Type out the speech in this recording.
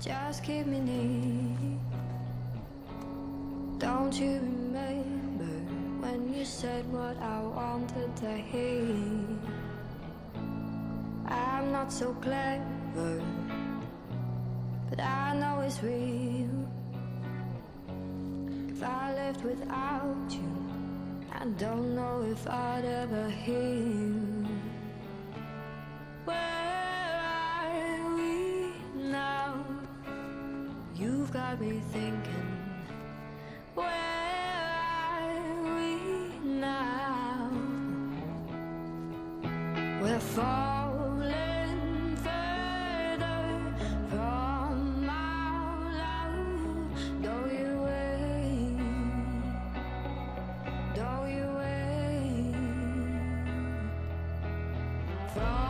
just keep me near. Don't you remember when you said what I wanted to hear? I'm not so clever, but I know it's real. If I lived without you, I don't know if I'd ever heal. You've got me thinking, where are we now? We're falling further from our love. Don't you wait, don't you wait. From